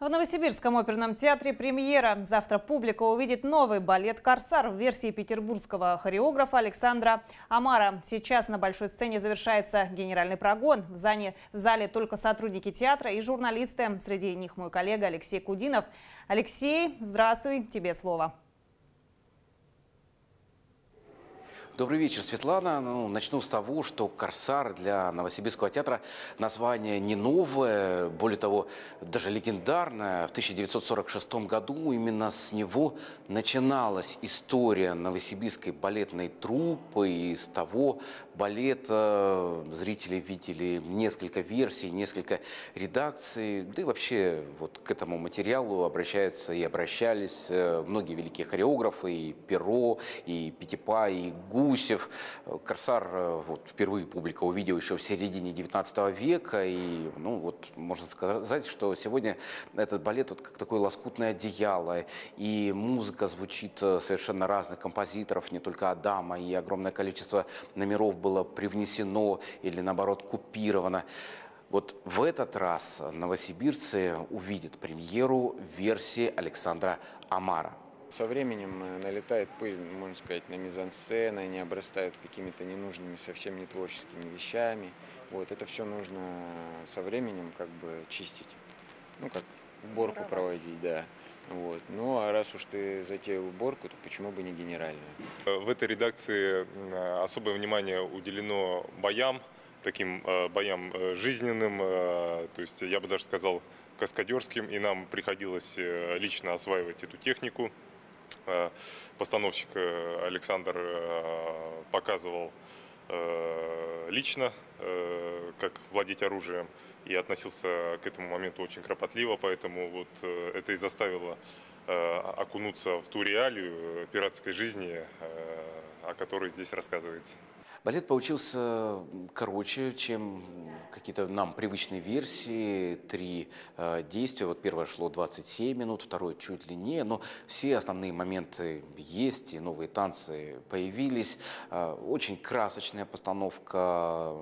В Новосибирском оперном театре премьера. Завтра публика увидит новый балет «Корсар» в версии петербургского хореографа Александра Амара. Сейчас на большой сцене завершается генеральный прогон. В зале, в зале только сотрудники театра и журналисты. Среди них мой коллега Алексей Кудинов. Алексей, здравствуй, тебе слово. Добрый вечер, Светлана. Ну, начну с того, что «Корсар» для Новосибирского театра название не новое, более того, даже легендарное. В 1946 году именно с него начиналась история новосибирской балетной труппы. И с того балета зрители видели несколько версий, несколько редакций. Да и вообще вот к этому материалу обращаются и обращались э, многие великие хореографы, и Перо, и Пятипа, и Гу Гусев. Корсар э, вот, впервые публика увидел еще в середине 19 века. И, ну, вот, можно сказать, что сегодня этот балет вот, как такое лоскутное одеяло. И музыка звучит э, совершенно разных композиторов, не только Адама. И огромное количество номеров было привнесено или, наоборот, купировано. Вот в этот раз новосибирцы увидят премьеру версии Александра Амара. Со временем э, налетает пыль, можно сказать, на мизансцены, они обрастают какими-то ненужными, совсем не творческими вещами. Вот, это все нужно со временем как бы чистить. Ну, как уборку проводить, да. Вот. Ну, а раз уж ты затеял уборку, то почему бы не генеральную? Э, в этой редакции особое внимание уделено боям, таким э, боям жизненным, то есть я бы даже сказал каскадерским, и нам приходилось лично осваивать эту технику. Э, постановщик э, Александр э, показывал лично, как владеть оружием, и относился к этому моменту очень кропотливо, поэтому вот это и заставило окунуться в ту реалию пиратской жизни, о которой здесь рассказывается. Балет получился короче, чем какие-то нам привычные версии. Три э, действия. Вот первое шло 27 минут, второе чуть длиннее. Но все основные моменты есть, и новые танцы появились. Э, очень красочная постановка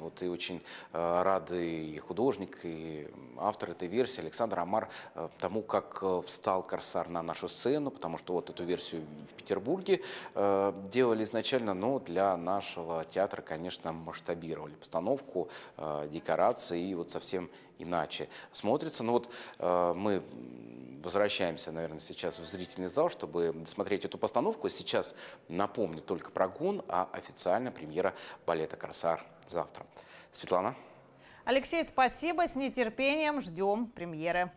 вот и очень э, рады и художник, и автор этой версии Александр Амар э, тому, как э, встал Корсар на нашу сцену, потому что вот эту версию в Петербурге делали изначально, но для нашего театра, конечно, масштабировали постановку, декорации и вот совсем иначе смотрится. Но вот мы возвращаемся, наверное, сейчас в зрительный зал, чтобы смотреть эту постановку. Сейчас напомню только прогон, а официально премьера балета «Корсар» завтра. Светлана. Алексей, спасибо. С нетерпением ждем премьеры.